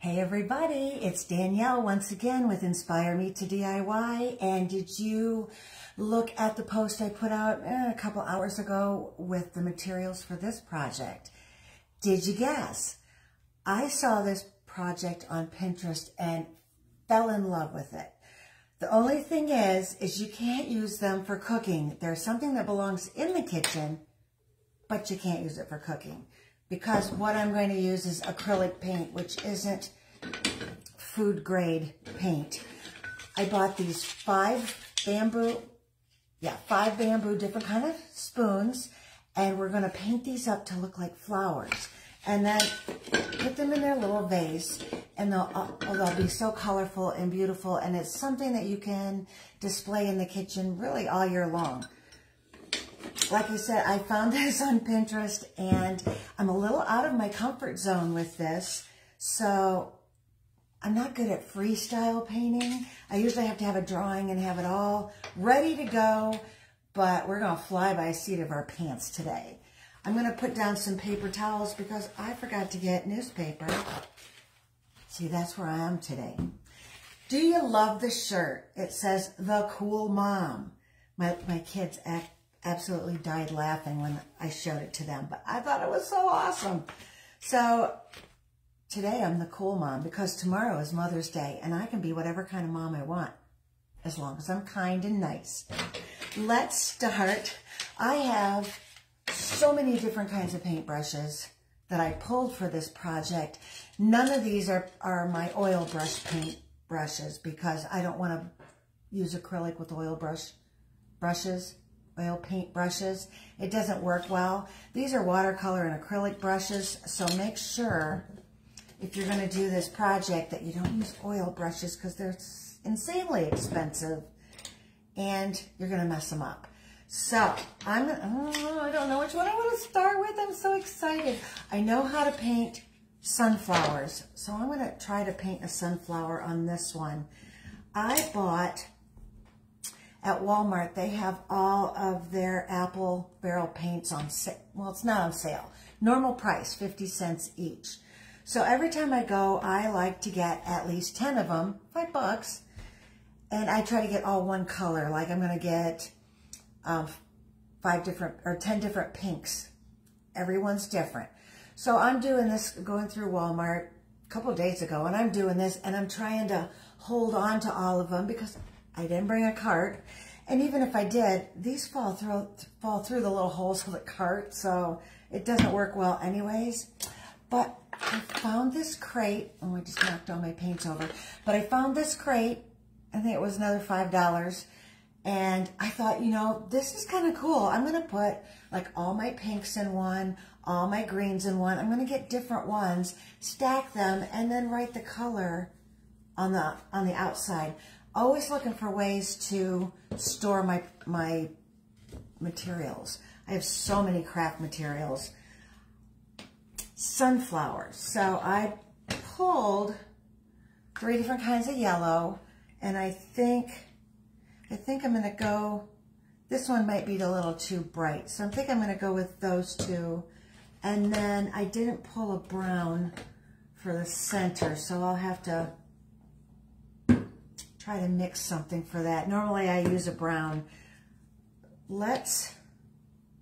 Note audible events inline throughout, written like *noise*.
Hey everybody, it's Danielle once again with Inspire Me to DIY. And did you look at the post I put out eh, a couple hours ago with the materials for this project? Did you guess? I saw this project on Pinterest and fell in love with it. The only thing is, is you can't use them for cooking. There's something that belongs in the kitchen, but you can't use it for cooking because what I'm going to use is acrylic paint, which isn't food grade paint. I bought these five bamboo, yeah, five bamboo different kind of spoons, and we're going to paint these up to look like flowers. And then put them in their little vase, and they'll, uh, they'll be so colorful and beautiful, and it's something that you can display in the kitchen really all year long like I said, I found *laughs* this on Pinterest and I'm a little out of my comfort zone with this. So I'm not good at freestyle painting. I usually have to have a drawing and have it all ready to go, but we're going to fly by seat of our pants today. I'm going to put down some paper towels because I forgot to get newspaper. See, that's where I am today. Do you love the shirt? It says, The Cool Mom. My, my kids act absolutely died laughing when I showed it to them, but I thought it was so awesome. So today I'm the cool mom because tomorrow is Mother's Day and I can be whatever kind of mom I want as long as I'm kind and nice. Let's start. I have so many different kinds of paintbrushes that I pulled for this project. None of these are, are my oil brush paint brushes because I don't want to use acrylic with oil brush brushes oil paint brushes. It doesn't work well. These are watercolor and acrylic brushes, so make sure if you're going to do this project that you don't use oil brushes because they're insanely expensive and you're going to mess them up. So, I'm, oh, I don't know which one I want to start with. I'm so excited. I know how to paint sunflowers, so I'm going to try to paint a sunflower on this one. I bought at Walmart, they have all of their apple barrel paints on sale. Well, it's not on sale. Normal price, 50 cents each. So every time I go, I like to get at least 10 of them, five bucks. And I try to get all one color. Like I'm going to get um, five different or 10 different pinks. Everyone's different. So I'm doing this, going through Walmart a couple days ago, and I'm doing this, and I'm trying to hold on to all of them because I didn't bring a cart. And even if I did, these fall through, fall through the little holes of the cart, so it doesn't work well anyways. But I found this crate. Oh, I just knocked all my paints over. But I found this crate. I think it was another $5. And I thought, you know, this is kind of cool. I'm going to put like all my pinks in one, all my greens in one. I'm going to get different ones, stack them, and then write the color on the on the outside always looking for ways to store my, my materials. I have so many craft materials. Sunflowers. So I pulled three different kinds of yellow and I think, I think I'm going to go, this one might be a little too bright. So I think I'm going to go with those two. And then I didn't pull a brown for the center, so I'll have to try to mix something for that. Normally I use a brown. Let's,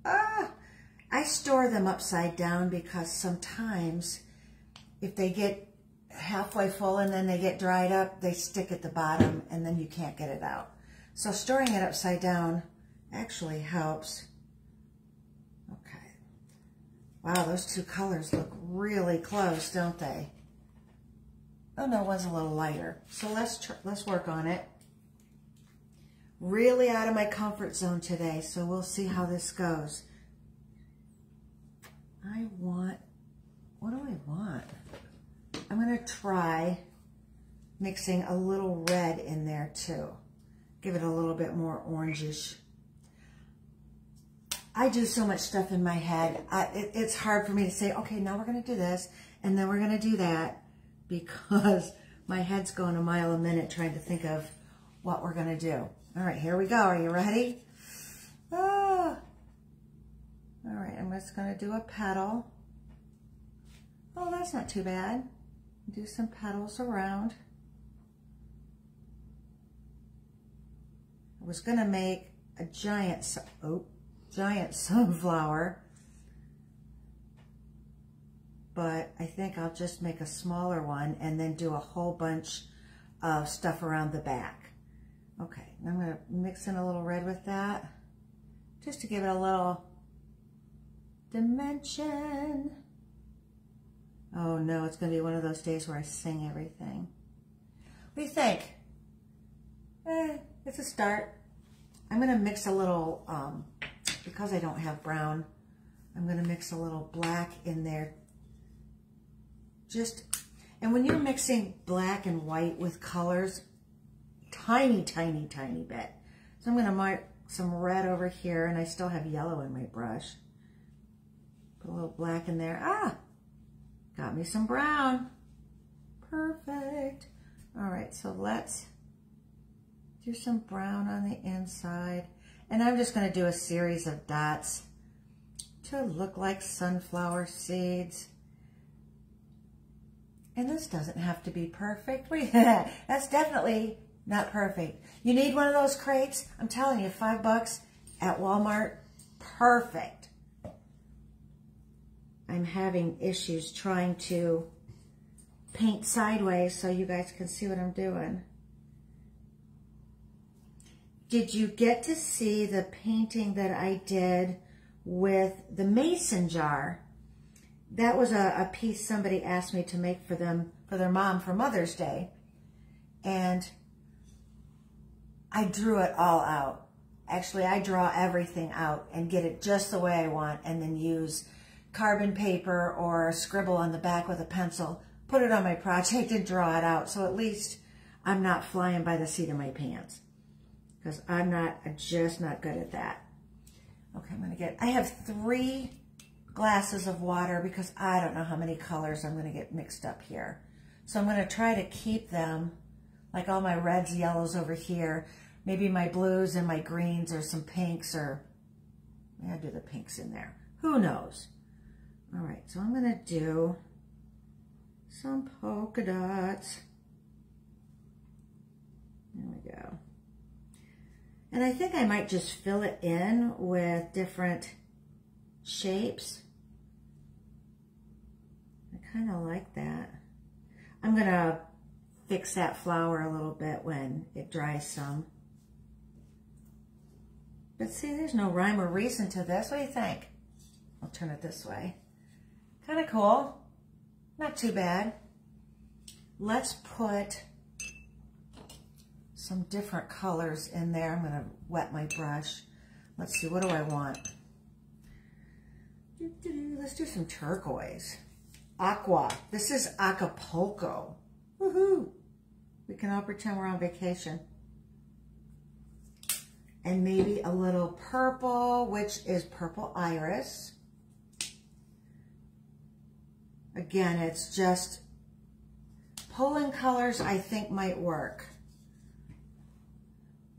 ah, I store them upside down because sometimes if they get halfway full and then they get dried up, they stick at the bottom and then you can't get it out. So storing it upside down actually helps. Okay. Wow, those two colors look really close, don't they? Oh no, one's a little lighter. So let's let's work on it. Really out of my comfort zone today, so we'll see how this goes. I want, what do I want? I'm to try mixing a little red in there too. Give it a little bit more orangish. I do so much stuff in my head. I, it, it's hard for me to say, okay, now we're to do this, and then we're to do that because *laughs* my head's going a mile a minute trying to think of what we're going to do. All right, here we go. Are you ready? Ah. All right, I'm just going to do a petal. Oh, that's not too bad. Do some petals around. I was going to make a giant, oh, giant *laughs* sunflower, but I think I'll just make a smaller one and then do a whole bunch of stuff around the back. Okay, I'm to mix in a little red with that just to give it a little dimension. Oh no, it's going to be one of those days where I sing everything. What do you think? Eh, it's a start. I'm going to mix a little, um, because I don't have brown, I'm going to mix a little black in there. Just, and when you're mixing black and white with colors, tiny, tiny, tiny bit. So I'm going to mark some red over here, and I still have yellow in my brush. Put a little black in there. Ah, got me some brown. Perfect. All right, so let's do some brown on the inside. And I'm just going to do a series of dots to look like sunflower seeds. And this doesn't have to be perfect. *laughs* *laughs* That's definitely not perfect. You need one of those crates? I'm telling you, five bucks at Walmart, perfect. I'm having issues trying to paint sideways so you guys can see what I'm doing. Did you get to see the painting that I did with the mason jar? That was a, a piece somebody asked me to make for them, for their mom for Mother's Day. And I drew it all out. Actually, I draw everything out and get it just the way I want and then use carbon paper or scribble on the back with a pencil, put it on my project and draw it out. So at least I'm not flying by the seat of my pants because I'm not, just not good at that. Okay, I'm to get, I have three glasses of water because I don't know how many colors I'm going to get mixed up here. So I'm going to try to keep them like all my reds, yellows over here, maybe my blues and my greens or some pinks or maybe I'll do the pinks in there. Who knows? All right, so I'm going to do some polka dots. There we go. And I think I might just fill it in with different shapes. Kind of like that. I'm going to fix that flower a little bit when it dries some. But see, there's no rhyme or reason to this. What do you think? I'll turn it this way. Kind of cool. Not too bad. Let's put some different colors in there. I'm going to wet my brush. Let's see, what do I want? Let's do some turquoise. Aqua. This is Acapulco. Woohoo! We can all pretend we're on vacation. And maybe a little purple, which is purple iris. Again, it's just pulling colors I think might work.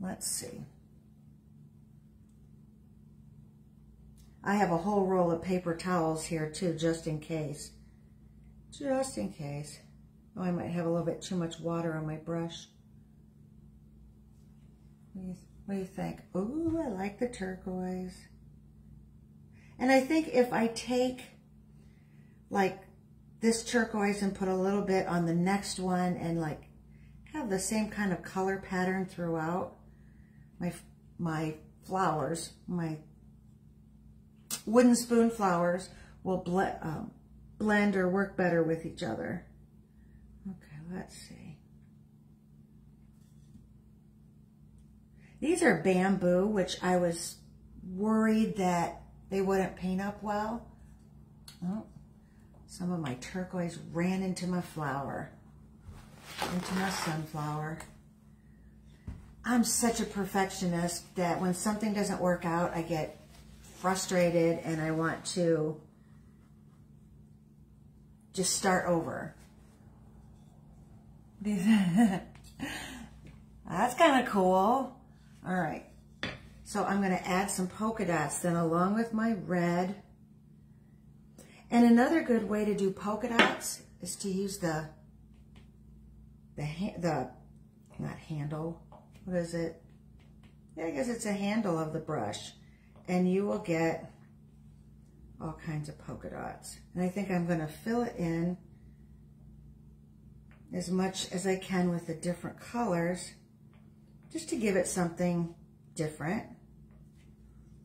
Let's see. I have a whole roll of paper towels here too, just in case. Just in case. Oh, I might have a little bit too much water on my brush. What do you, what do you think? Oh, I like the turquoise. And I think if I take like this turquoise and put a little bit on the next one and like have the same kind of color pattern throughout, my, my flowers, my wooden spoon flowers will ble um, blend or work better with each other. Okay, let's see. These are bamboo, which I was worried that they wouldn't paint up well. Oh, some of my turquoise ran into my flower, into my sunflower. I'm such a perfectionist that when something doesn't work out, I get frustrated and I want to just start over. *laughs* That's kind of cool. All right. So I'm going to add some polka dots then along with my red. And another good way to do polka dots is to use the the, the, not handle, what is it? Yeah, I guess it's a handle of the brush. And you will get all kinds of polka dots. And I think I'm going to fill it in as much as I can with the different colors just to give it something different.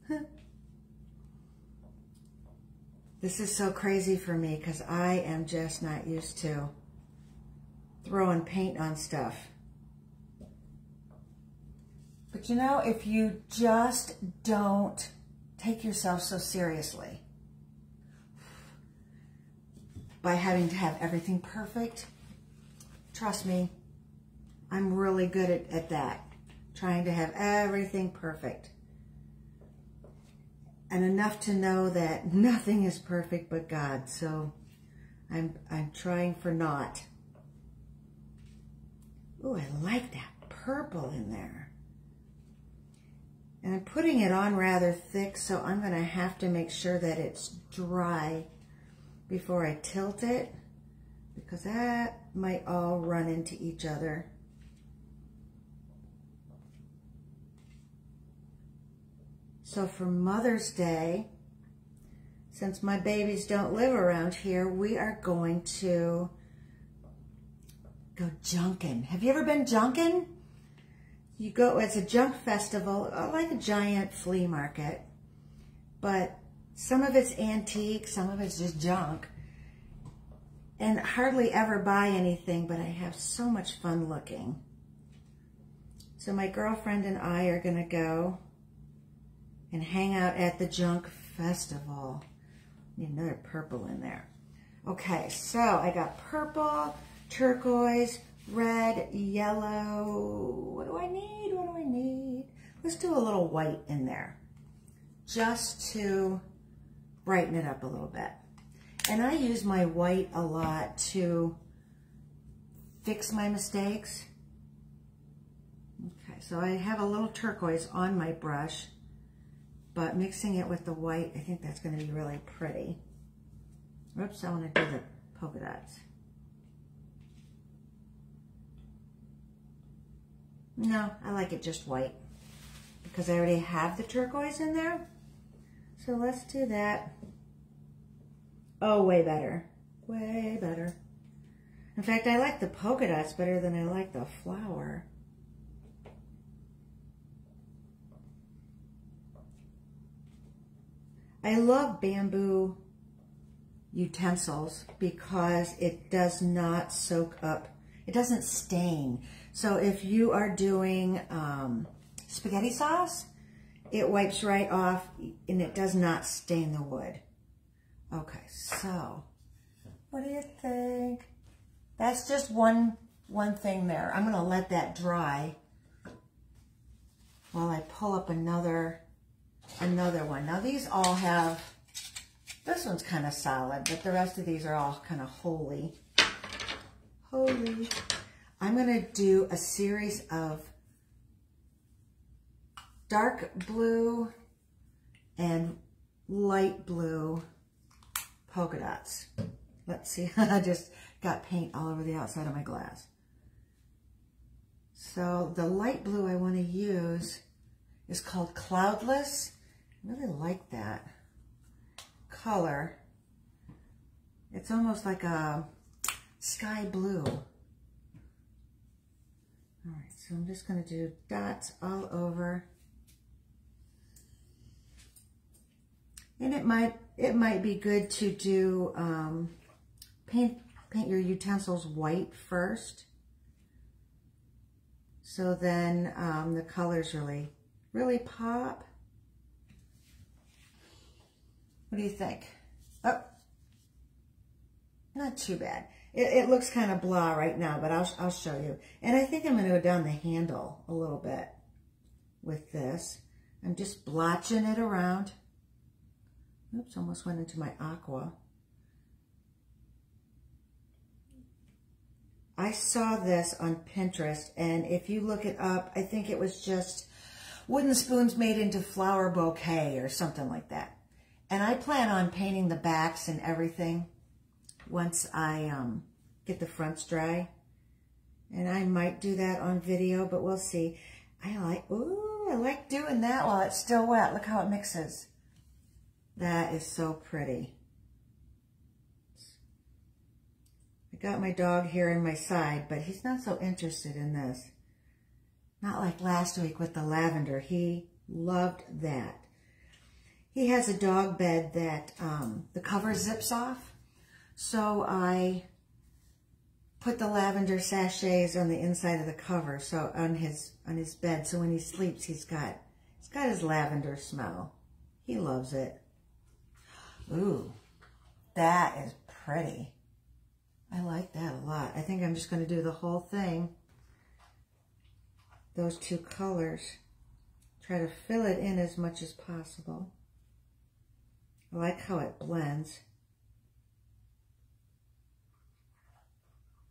*laughs* This is so crazy for me because I am just not used to throwing paint on stuff. But you know, if you just don't take yourself so seriously by having to have everything perfect, trust me, I'm really good at, at that, trying to have everything perfect and enough to know that nothing is perfect but God. So I'm, I'm trying for not. Oh, I like that purple in there. And I'm putting it on rather thick, so I'm going to have to make sure that it's dry before I tilt it, because that might all run into each other. So for Mother's Day, since my babies don't live around here, we are going to go junkin. Have you ever been junkin? You go, it's a junk festival, like a giant flea market, but some of it's antique, some of it's just junk, and hardly ever buy anything, but I have so much fun looking. So my girlfriend and I are going to go and hang out at the junk festival. Need another purple in there. Okay, so I got purple, turquoise, red, yellow. What do I need? What do I need? Let's do a little white in there just to brighten it up a little bit. And I use my white a lot to fix my mistakes. Okay, so I have a little turquoise on my brush but mixing it with the white, I think that's going to be really pretty. Oops, I want to do the polka dots. No, I like it just white because I already have the turquoise in there. So let's do that. Oh, way better. Way better. In fact, I like the polka dots better than I like the flower. I love bamboo utensils because it does not soak up, it doesn't stain. So if you are doing um, spaghetti sauce, it wipes right off and it does not stain the wood. Okay, so what do you think? That's just one, one thing there. I'm gonna let that dry while I pull up another another one. Now these all have, this one's kind of solid, but the rest of these are all kind of holey. Holey. I'm to do a series of dark blue and light blue polka dots. Let's see, *laughs* I just got paint all over the outside of my glass. So the light blue I want to use is called Cloudless. I really like that color. It's almost like a sky blue. All right, so I'm just going to do dots all over. And it might it might be good to do um, paint paint your utensils white first. So then um, the colors really really pop. What do you think? Oh, not too bad. It, it looks kind of blah right now, but I'll, I'll show you. And I think I'm going to go down the handle a little bit with this. I'm just blotching it around. Oops, almost went into my aqua. I saw this on Pinterest, and if you look it up, I think it was just wooden spoons made into flower bouquet or something like that. And I plan on painting the backs and everything once I um, get the fronts dry. And I might do that on video, but we'll see. I like, ooh, I like doing that while it's still wet. Look how it mixes. That is so pretty. I got my dog here in my side, but he's not so interested in this. Not like last week with the lavender. He loved that. He has a dog bed that um, the cover zips off. So I put the lavender sachets on the inside of the cover, so on his on his bed. So when he sleeps, he's got he's got his lavender smell. He loves it. Ooh, that is pretty. I like that a lot. I think I'm just going to do the whole thing. Those two colors. Try to fill it in as much as possible. I like how it blends.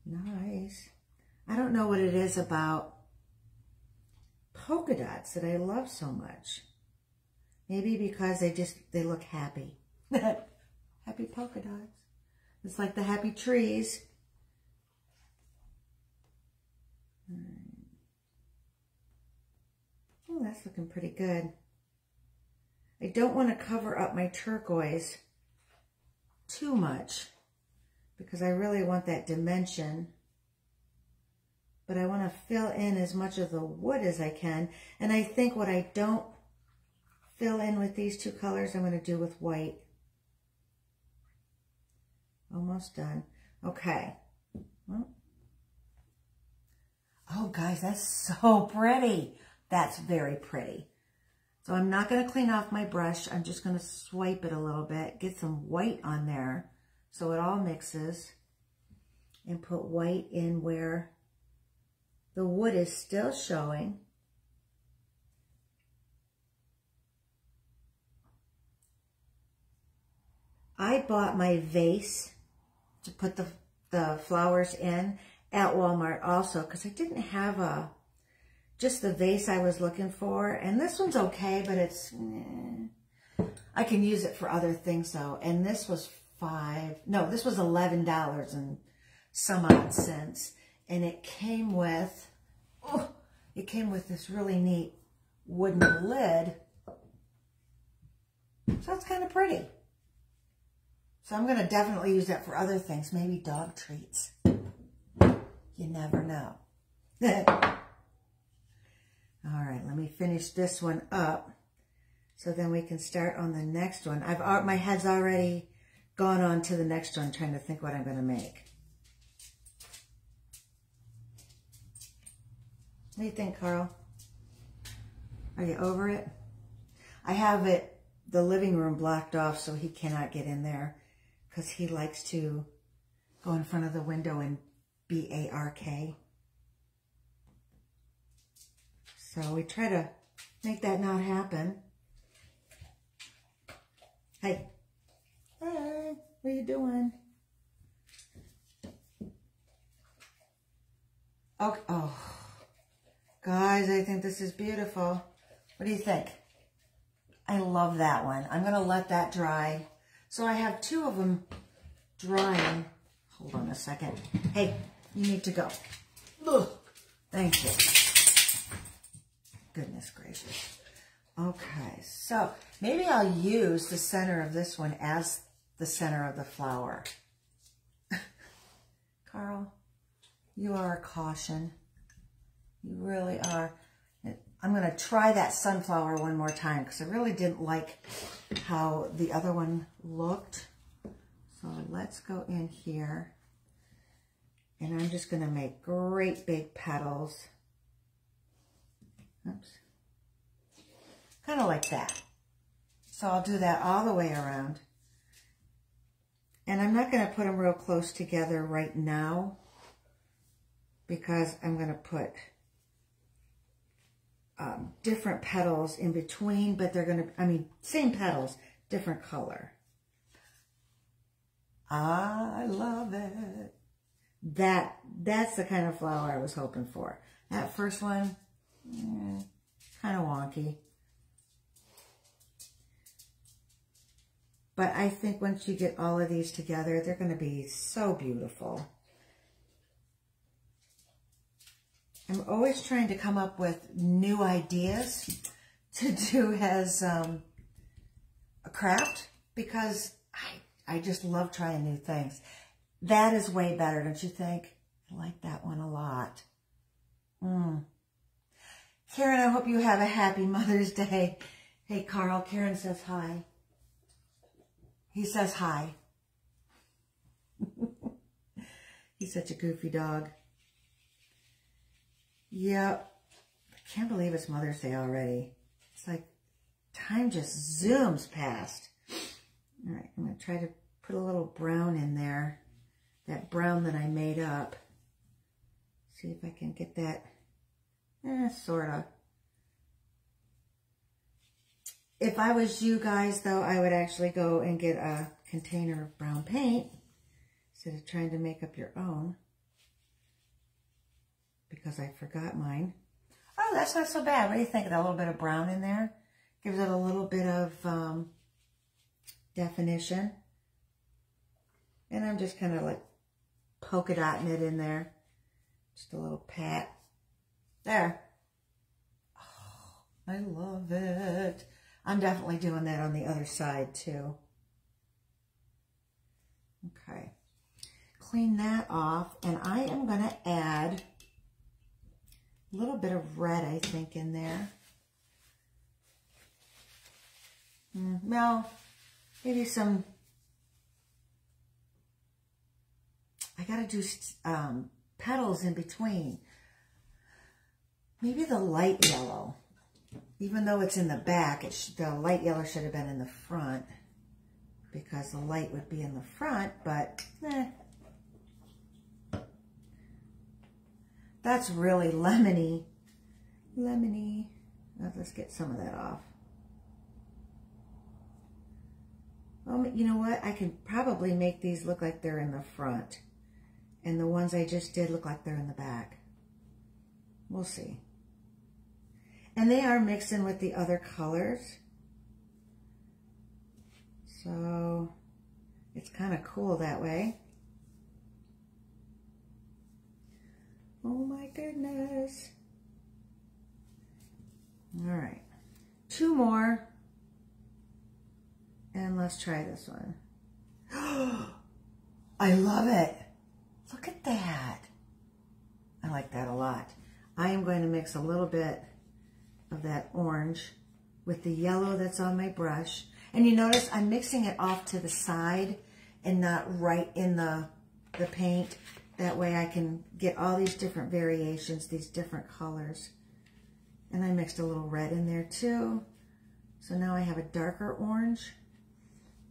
Nice. I don't know what it is about polka dots that I love so much. Maybe because they just, they look happy. Happy polka dots. It's like the happy trees. Oh, that's looking pretty good. I don't want to cover up my turquoise too much because I really want that dimension. But I want to fill in as much of the wood as I can. And I think what I don't fill in with these two colors, I'm going to do with white. Almost done. Okay. Oh, guys, that's so pretty. That's very pretty. So I'm not going to clean off my brush. I'm just going to swipe it a little bit, get some white on there so it all mixes and put white in where the wood is still showing. I bought my vase to put the, the flowers in at Walmart also because I didn't have a just the vase I was looking for. And this one's okay, but it's, eh. I can use it for other things though. And this was five, no, this was $11 and some odd cents. And it came with, oh, it came with this really neat wooden lid. So it's kind of pretty. So I'm going to definitely use that for other things, maybe dog treats. You never know. *laughs* All right, let me finish this one up so then we can start on the next one. I've uh, My head's already gone on to the next one, trying to think what I'm going to make. What do you think, Carl? Are you over it? I have it, the living room blocked off so he cannot get in there because he likes to go in front of the window and be B-A-R-K. So we try to make that not happen. Hey. Hey, what are you doing? Okay. Oh, guys, I think this is beautiful. What do you think? I love that one. I'm going to let that dry so I have two of them drying. Hold on a second. Hey, you need to go. Ugh. Thank you. Goodness gracious. Okay, so maybe I'll use the center of this one as the center of the flower. *laughs* Carl, you are a caution. You really are. I'm going to try that sunflower one more time because I really didn't like how the other one looked. So let's go in here. And I'm just going to make great big petals. Oops. Kind of like that. So I'll do that all the way around. And I'm not going to put them real close together right now because I'm going to put um, different petals in between, but they're going to, I mean, same petals, different color. I love it. That, that's the kind of flower I was hoping for. That first one, eh, kind of wonky. But I think once you get all of these together, they're going to be so beautiful. I'm always trying to come up with new ideas to do as um, a craft because I, I just love trying new things. That is way better, don't you think? I like that one a lot. Mm. Karen, I hope you have a happy Mother's Day. Hey, Carl, Karen says hi. He says hi. *laughs* He's such a goofy dog. Yep. I can't believe it's Mother's Day already. It's like time just zooms past. All right, I'm going to try to put a little brown in there. That brown that I made up. See if I can get that, eh, sort of. If I was you guys, though, I would actually go and get a container of brown paint instead of trying to make up your own because I forgot mine. Oh, that's not so bad. What do you think? That little bit of brown in there gives it a little bit of um, definition. And I'm just kind of like polka dotting it in there. Just a little pat. There. Oh, I love it. I'm definitely doing that on the other side too. Okay. Clean that off. And I am going to add a little bit of red, I think, in there. Mm, well, maybe some, I got to do um, petals in between. Maybe the light yellow. Even though it's in the back, it the light yellow should have been in the front because the light would be in the front, but eh, That's really lemony. Lemony. Let's get some of that off. Oh, well, you know what? I can probably make these look like they're in the front. And the ones I just did look like they're in the back. We'll see. And they are mixing with the other colors. So it's kind of cool that way. Oh my goodness. All right. Two more. And let's try this one. *gasps* I love it. Look at that. I like that a lot. I am going to mix a little bit of that orange with the yellow that's on my brush. And you notice I'm mixing it off to the side and not right in the, the paint. That way I can get all these different variations, these different colors. And I mixed a little red in there too. So now I have a darker orange.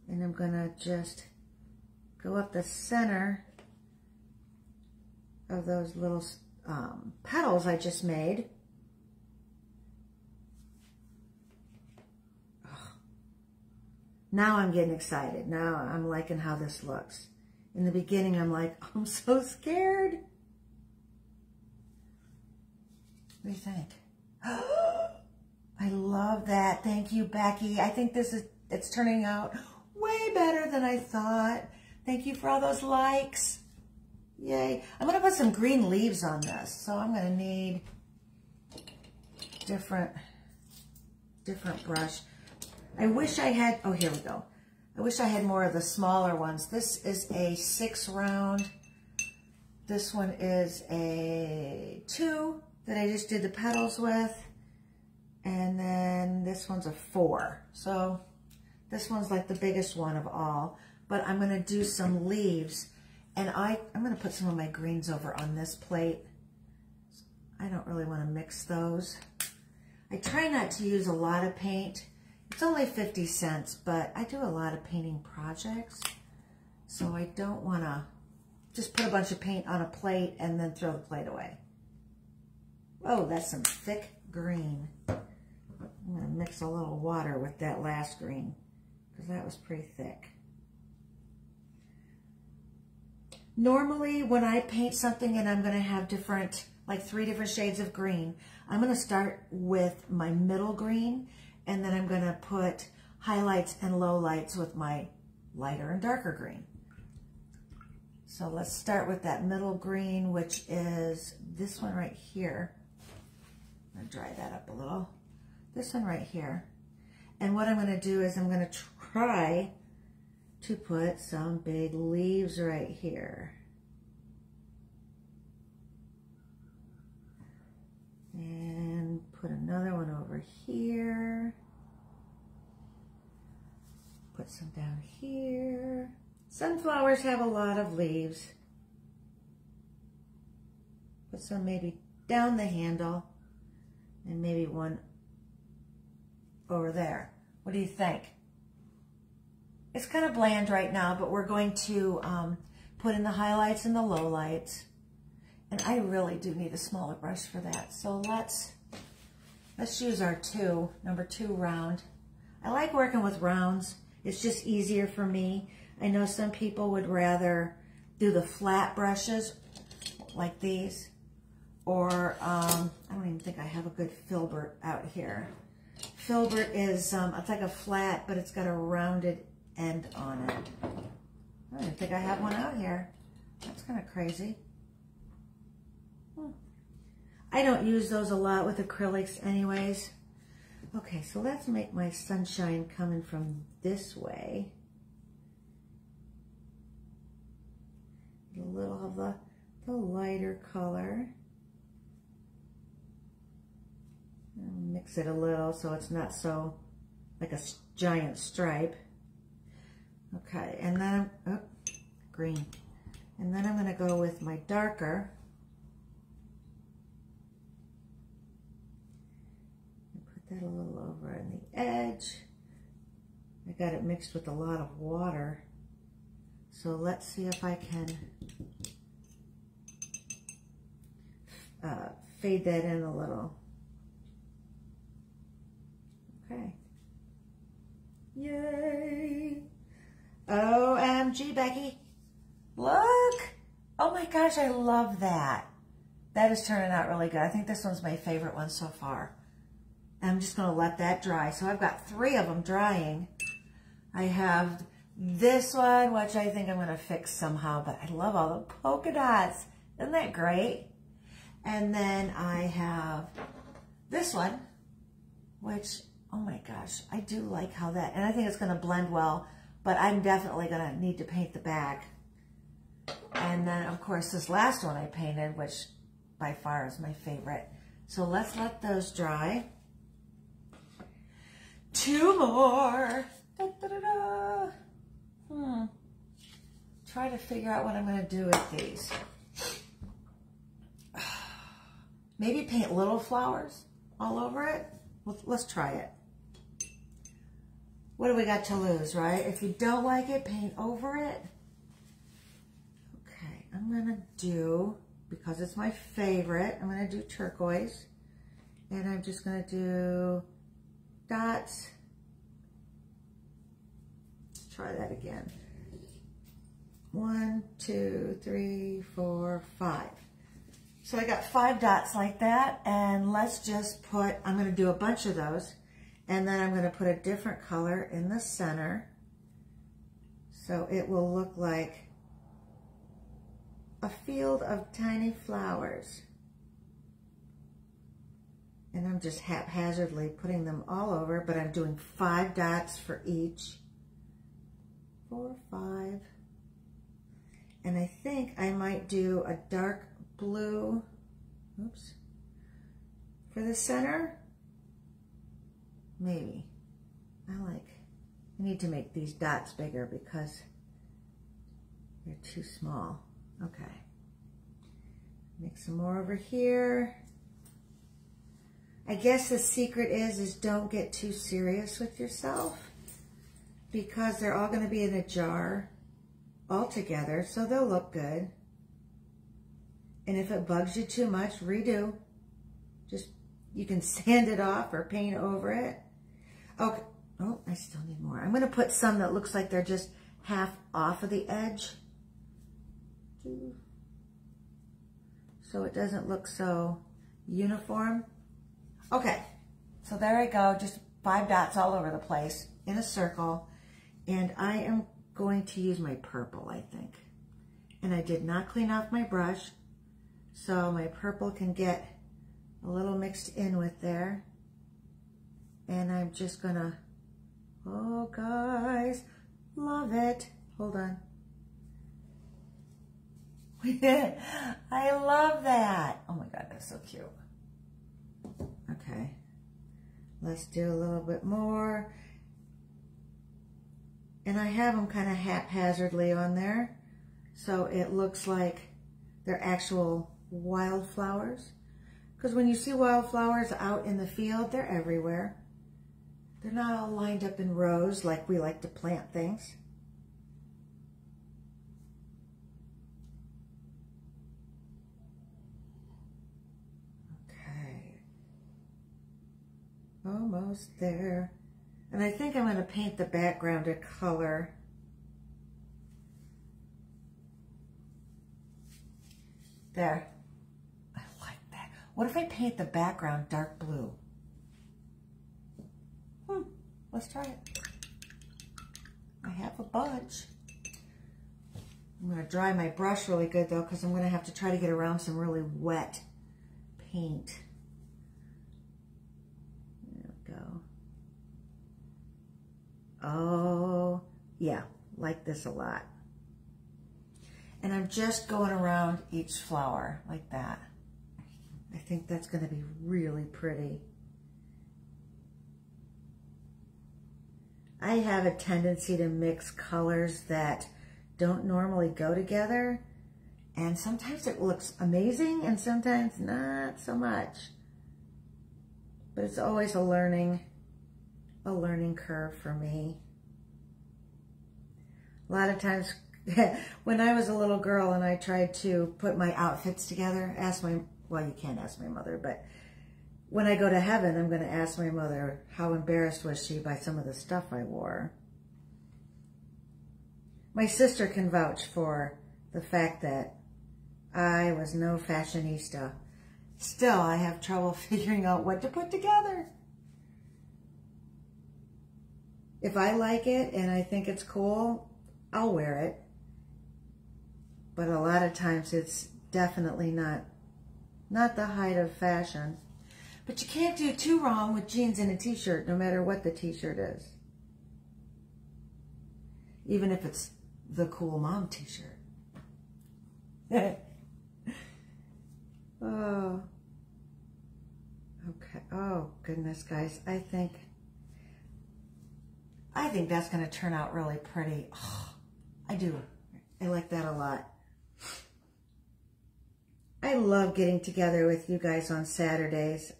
And I'm going to just go up the center of those little um, petals I just made. Now I'm getting excited. Now I'm liking how this looks. In the beginning, I'm like, *laughs* I'm so scared. What do you think? *gasps* I love that. Thank you, Becky. I think this is, it's turning out way better than I thought. Thank you for all those likes. Yay. I'm going to put some green leaves on this. So I'm going to need different, different brush. I wish I had, oh, here we go. I wish I had more of the smaller ones. This is a six round. This one is a two that I just did the petals with. And then this one's a four. So this one's like the biggest one of all. But I'm going to do some leaves. And I, I'm going to put some of my greens over on this plate. I don't really want to mix those. I try not to use a lot of paint it's only 50 cents, but I do a lot of painting projects, so I don't want to just put a bunch of paint on a plate and then throw the plate away. Oh, that's some thick green. I'm going to mix a little water with that last green because that was pretty thick. Normally, when I paint something and I'm going to have different, like three different shades of green, I'm going to start with my middle green and then I'm going to put highlights and lowlights with my lighter and darker green. So let's start with that middle green, which is this one right here. I'm gonna dry that up a little. This one right here. And what I'm gonna do is I'm gonna try to put some big leaves right here. And put another one over here. Put some down here. Sunflowers have a lot of leaves. Put some maybe down the handle and maybe one over there. What do you think? It's kind of bland right now, but we're going to um, put in the highlights and the lowlights. And I really do need a smaller brush for that. So let's, let's use our two, number two round. I like working with rounds. It's just easier for me. I know some people would rather do the flat brushes like these. Or, um, I don't even think I have a good filbert out here. Filbert is, um, it's like a flat, but it's got a rounded end on it. I don't think I have one out here. That's kind of crazy. I don't use those a lot with acrylics anyways. Okay, so let's make my sunshine coming from this way. A little of the, the lighter color. Mix it a little so it's not so like a giant stripe. Okay, and then, oh, green. And then I'm gonna go with my darker. Put that a little over on the edge. I got it mixed with a lot of water. So let's see if I can uh, fade that in a little. Okay. Yay! OMG, Becky. Look. Oh my gosh, I love that. That is turning out really good. I think this one's my favorite one so far. I'm just going to let that dry. So I've got three of them drying. I have this one, which I think I'm going to fix somehow, but I love all the polka dots. Isn't that great? And then I have this one, which, oh my gosh, I do like how that, and I think it's going to blend well but I'm definitely going to need to paint the back. And then, of course, this last one I painted, which by far is my favorite. So let's let those dry. Two more. Da, da, da, hmm. Try to figure out what I'm going to do with these. *sighs* Maybe paint little flowers all over it. Let's try it what do we got to lose, right? If you don't like it, paint over it. Okay, I'm going to do, because it's my favorite, I'm going to do turquoise. And I'm just going to do Let's try that again. One, two, three, four, five. So I got five dots like that. And let's just put, I'm going to do a bunch of those. And then I'm going to put a different color in the center. So it will look like a field of tiny flowers. And I'm just haphazardly putting them all over, but I'm doing five dots for each. Four, five. And I think I might do a dark blue, oops, for the center. Maybe. I like, I need to make these dots bigger because they're too small. Okay. Make some more over here. I guess the secret is, is don't get too serious with yourself because they're all going to be in a jar all together, so they'll look good. And if it bugs you too much, redo. Just, you can *laughs* sand it off or paint over it. Okay. Oh, I still need more. I'm going to put some that looks like they're just half off of the edge. So it doesn't look so uniform. Okay. So there I go. Just five dots all over the place in a circle. And I am going to use my purple, I think. And I did not clean off my brush, so my purple can get a little mixed in with there. And I'm just gonna, oh guys, love it. Hold on. We *laughs* did! I love that. Oh my God, that's so cute. Okay. Let's do a little bit more. And I have them kind of haphazardly on there. So it looks like they're actual wildflowers. Because when you see wildflowers out in the field, they're everywhere. They're not all lined up in rows like we like to plant things. Almost there. And I think I'm going to paint the background a color. There. I like that. What if I paint the background dark blue? Hmm, let's try it. I have a bunch. I'm going to dry my brush really good though because I'm going to have to try to get around some really wet paint. Oh, yeah, like this a lot. And I'm just going around each flower like that. I think that's going to be really pretty. I have a tendency to mix colors that don't normally go together. And sometimes it looks amazing and sometimes not so much. But it's always a learning a learning curve for me. A lot of times *laughs* when I was a little girl and I tried to put my outfits together, ask my, well, you can't ask my mother, but when I go to heaven, I'm going to ask my mother how embarrassed was she by some of the stuff I wore. My sister can vouch for the fact that I was no fashionista. Still, I have trouble *laughs* figuring out what to put together. If I like it and I think it's cool, I'll wear it. But a lot of times it's definitely not, not the height of fashion. But you can't do too wrong with jeans and a t-shirt, no matter what the t-shirt is. Even if it's the cool mom t-shirt. *laughs* oh. Okay. Oh, goodness, guys. I think I think that's going to turn out really pretty. Oh, *sighs* I do. I like that a lot. I love getting together with you guys on Saturdays.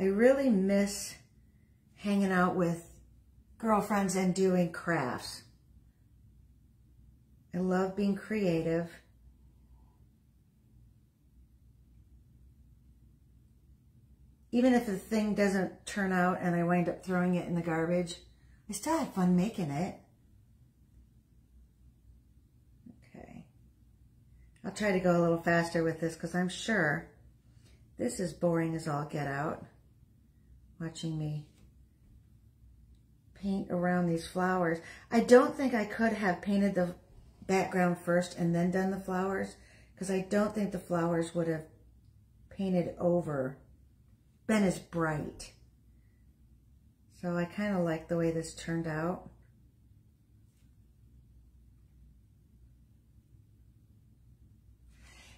I really miss hanging out with girlfriends and doing crafts. I love being creative. Even if the thing doesn't turn out and I wind up throwing it in the garbage, I still had fun making it. Okay. I'll try to go a little faster with this because I'm sure this is boring as all get out. Watching me paint around these flowers. I don't think I could have painted the background first and then done the flowers because I don't think the flowers would have painted over, been as bright. So I kind of like the way this turned out.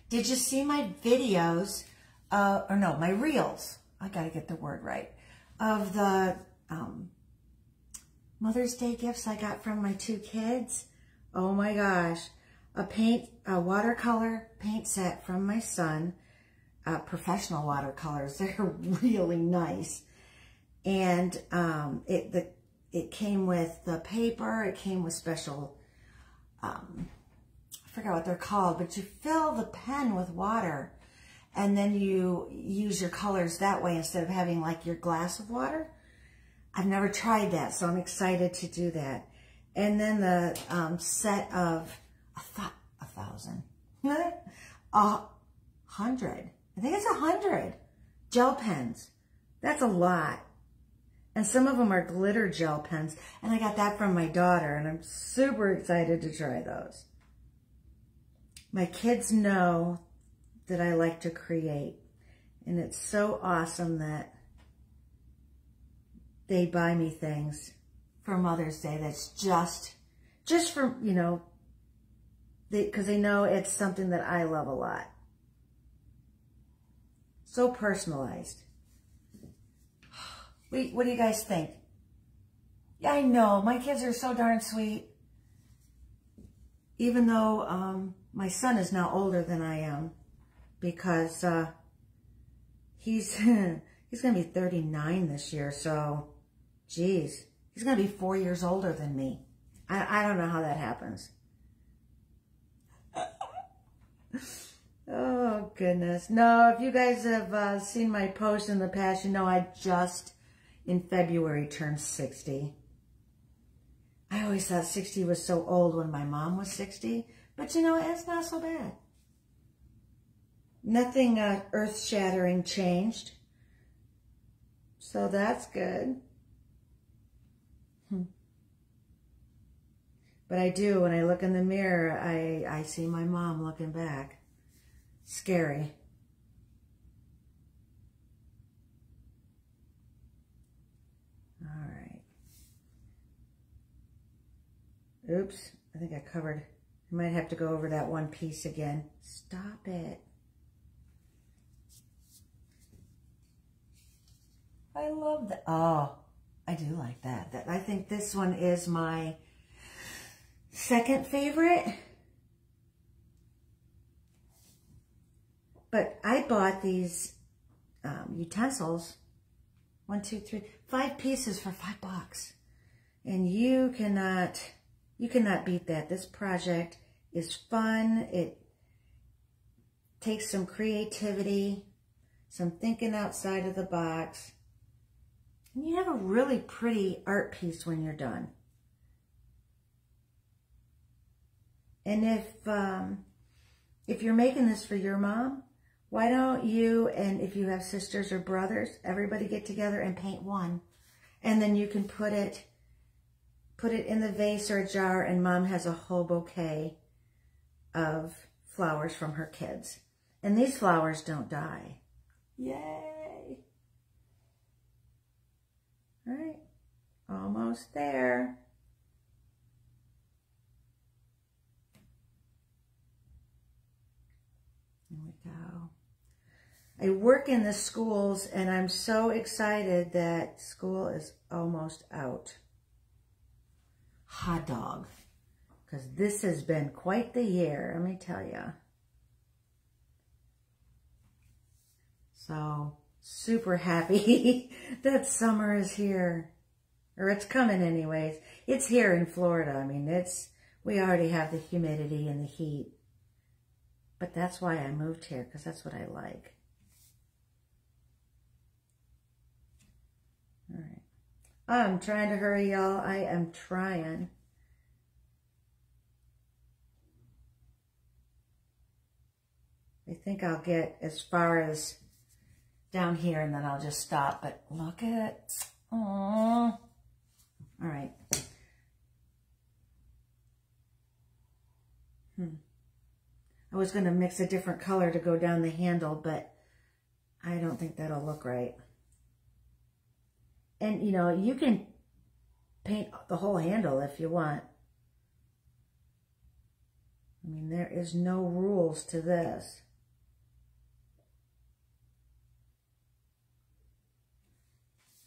Did you see my videos, uh, or no, my reels, I gotta get the word right, of the um, Mother's Day gifts I got from my two kids? Oh my gosh. A paint, a watercolor paint set from my son, uh, professional watercolors. *laughs* They're really nice. And um, it the it came with the paper. It came with special, um, I forgot what they're called, but you fill the pen with water and then you use your colors that way instead of having like your glass of water. I've never tried that, so I'm excited to do that. And then the um, set of a, th a thousand, *laughs* a hundred. I think it's a hundred gel pens. That's a lot. And some of them are glitter gel pens. And I got that from my daughter, and I'm super excited to try those. my kids know that I like to create. And it's so awesome that they buy me things for Mother's Day that's just, just for, you know, because they, they know it's something that I love a lot. So personalized. What do you guys think? Yeah, I know. My kids are so darn sweet. Even though um, my son is now older than I am because uh, he's *laughs* he's going to be 39 this year. So, geez, he's going to be four years older than me. I, I don't know how that happens. *laughs* oh, goodness. No, if you guys have uh, seen my post in the past, you know I just in February turned 60. I always thought 60 was so old when my mom was 60, but you know, it's not so bad. Nothing uh, earth-shattering changed, so that's good. Hmm. But I do, when I look in the mirror, I, I see my mom looking back. Scary. Oops, I think I covered. I might have to go over that one piece again. Stop it. I love that. Oh, I do like that. That I think this one is my second favorite. But I bought these um, utensils, one, two, three, five pieces for five bucks. And you cannot you cannot beat that. This project is fun. It takes some creativity, some thinking outside of the box. And you have a really pretty art piece when you're done. And if um, if you're making this for your mom, why don't you, and if you have sisters or brothers, everybody get together and paint one. And then you can put it put it in the vase or jar, and mom has a whole bouquet of flowers from her kids. And these flowers don't die. Yay! All right, almost there. There we go. I work in the schools and I'm so excited that school is almost out hot dog. Because this has been quite the year, let me tell you. So, super happy *laughs* that summer is here. Or it's coming anyways. It's here in Florida. I mean, it's, we already have the humidity and the heat. But that's why I moved here, because that's what I like. All right. I'm trying to hurry, y'all. I am trying. I think I'll get as far as down here and then I'll just stop. But look at. Aww. All right. Hmm. I was going to mix a different color to go down the handle, but I don't think that'll look right. And, you know, you can paint the whole handle if you want. I mean, there is no rules to this.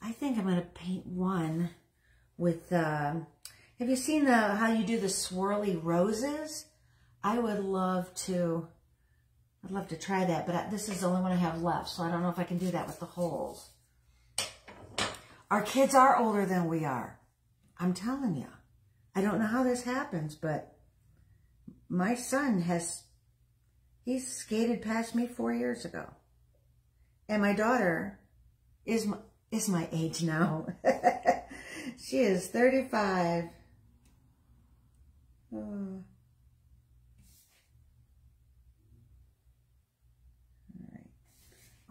I think I'm going to paint one with, uh, have you seen the how you do the swirly roses? I would love to, I'd love to try that, but I, this is the only one I have left, so I don't know if I can do that with the holes. Our kids are older than we are. I'm telling you. I don't know how this happens, but my son has, he's skated past me four years ago. And my daughter is my, is my age now. *laughs* she is 35. Oh.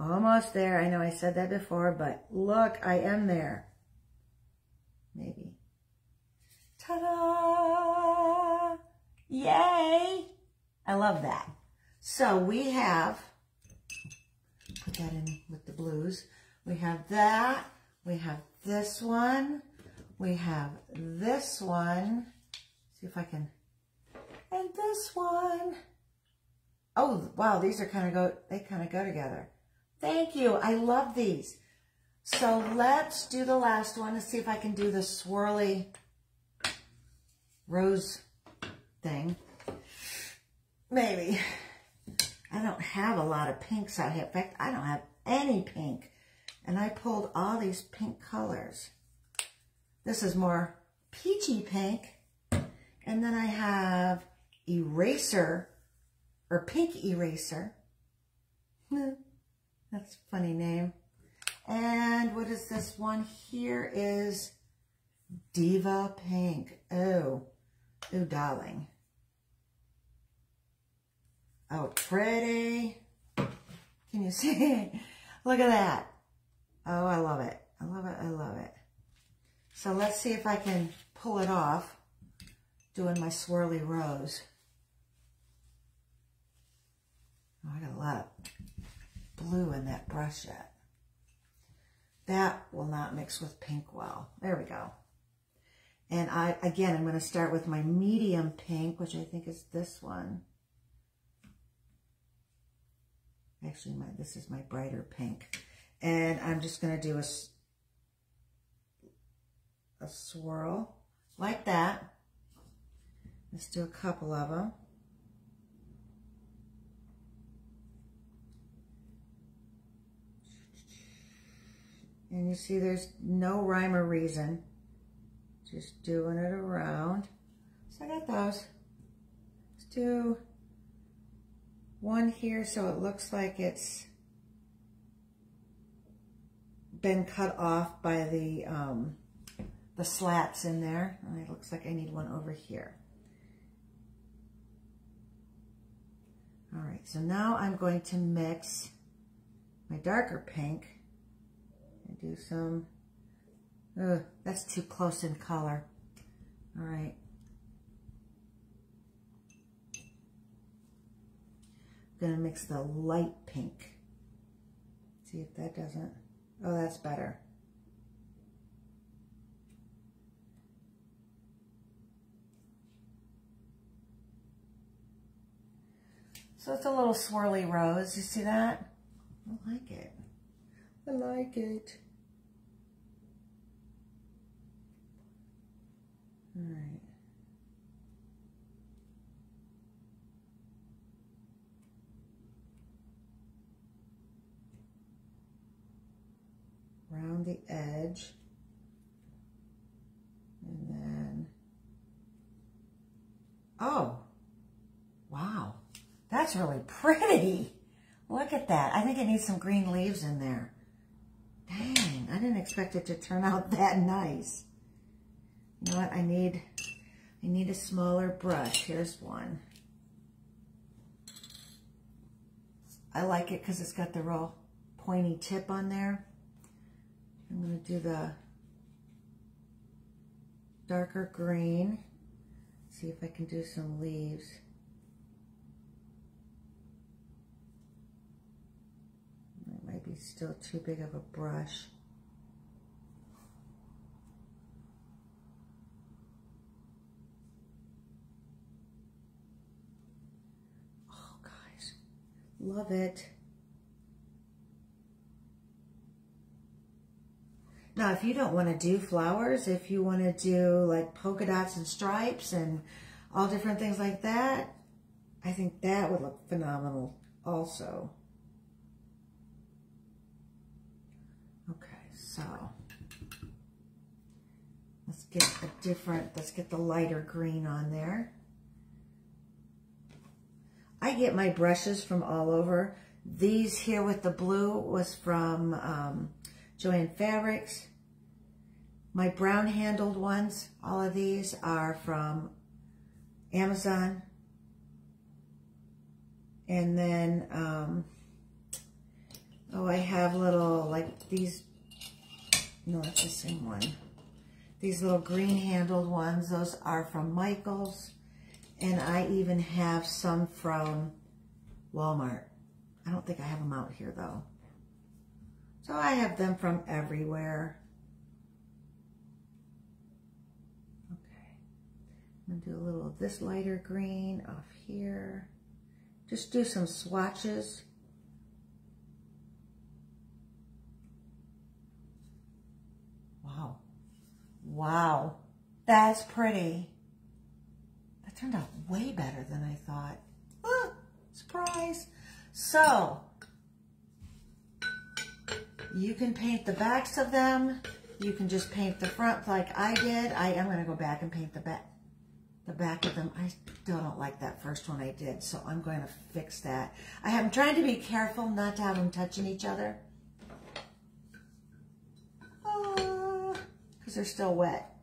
Almost there. I know I said that before, but look, I am there. Maybe. Ta-da! Yay! I love that. So we have, put that in with the blues. We have that. We have this one. We have this one. See if I can, and this one. Oh, wow, these are kind of go, they kind of go together. Thank you. I love these. So let's do the last one to see if I can do the swirly rose thing. Maybe. I don't have a lot of pinks out here. In fact, I don't have any pink. And I pulled all these pink colors. This is more peachy pink. And then I have eraser or pink eraser. *laughs* That's a funny name. And what is this one here is Diva Pink. Oh, oh, darling. Oh, pretty. Can you *laughs* see? Look at that. Oh, I love it. I love it. I love it. So let's see if I can pull it off doing my swirly rose. Oh, I got a lot blue in that brush yet. That will not mix with pink well. There we go. And I, again, I'm going to start with my medium pink, which I think is this one. Actually, my this is my brighter pink. And I'm just going to do a, a swirl like that. Let's do a couple of them. And you see there's no rhyme or reason. Just doing it around. So I got those. Let's do one here so it looks like it's been cut off by the um, the slats in there. And it looks like I need one over here. All right, so now I'm going to mix my darker pink do some, ugh, that's too close in color. All right. I'm gonna mix the light pink. See if that doesn't, oh, that's better. So it's a little swirly rose. You see that? I like it. I like it. All right. Around the edge. And then, oh, wow. That's really *laughs* pretty. Look at that. I think it needs some green leaves in there. Dang, I didn't expect it to turn out *laughs* that nice. You know what? I need, I need a smaller brush. Here's one. I like it because it's got the real pointy tip on there. I'm going to do the darker green. See if I can do some leaves. might be still too big of a brush. Oh, guys, love it. Now, if you don't want to do flowers, if you want to do like polka dots and stripes and all different things like that, I think that would look phenomenal also. Okay, so let's get a different, let's get the lighter green on there. I get my brushes from all over. These here with the blue was from um, Joann Fabrics. My brown handled ones, all of these are from Amazon. And then, um, oh, I have little, like these no, that's the same one. These little green handled ones, those are from Michaels. And I even have some from Walmart. I don't think I have them out here though. So I have them from everywhere. Okay. I'm to do a little of this lighter green off here. Just do some swatches. Wow. Wow. That's pretty. Turned out way better than I thought. Ah, surprise. So, you can paint the backs of them. You can just paint the front like I did. I am going to go back and paint the back the back of them. I still don't like that first one I did, so I'm going to fix that. I am trying to be careful not to have them touching each other. Because ah, they're still wet.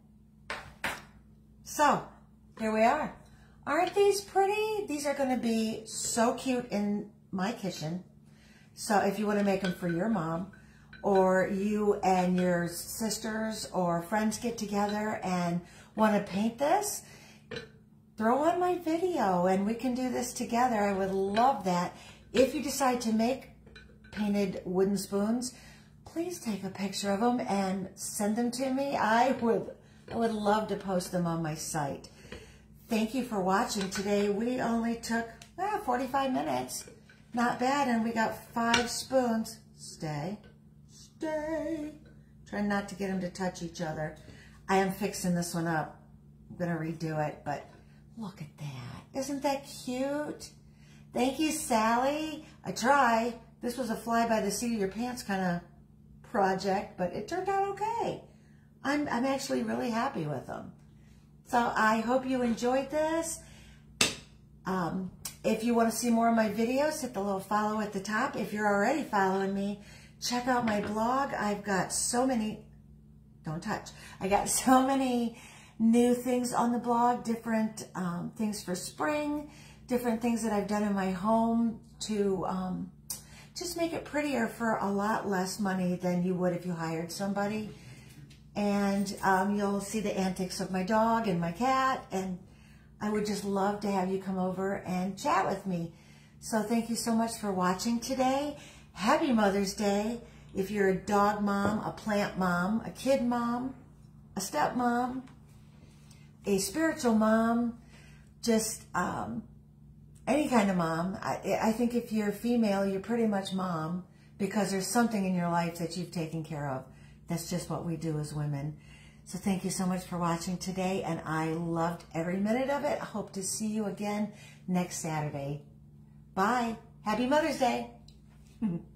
So, here we are. Aren't these pretty? These are going to be so cute in my kitchen. So if you want to make them for your mom, or you and your sisters or friends get together and want to paint this, throw on my video and we can do this together. I would love that. If you decide to make painted wooden spoons, please take a picture of them and send them to me. I would, I would love to post them on my site. Thank you for watching today. We only took eh, 45 minutes. Not bad. And we got five spoons. Stay. Stay. Try not to get them to touch each other. I am fixing this one up. I'm to redo it, but look at that. Isn't that cute? Thank you, Sally. I try. This was a fly by the seat of your pants kind of project, but it turned out okay. I'm, I'm actually really happy with them. So I hope you enjoyed this. Um, if you want to see more of my videos, hit the little follow at the top. If you're already following me, check out my blog. I've got so many, don't touch, I got *laughs* so many new things on the blog, different um, things for spring, different things that I've done in my home to um, just make it prettier for a lot less money than you would if you hired somebody. And um, you'll see the antics of my dog and my cat and I would just love to have you come over and chat with me. So thank you so much for watching today. Happy Mother's Day. If you're a dog mom, a plant mom, a kid mom, a stepmom, a spiritual mom, just um, any kind of mom. I, I think if you're female, you're pretty much mom because there's something in your life that you've taken care of. That's just what we do as women. So thank you so much for watching today, and I loved every minute of it. I hope to see you again next Saturday. Bye. Happy Mother's Day. *laughs*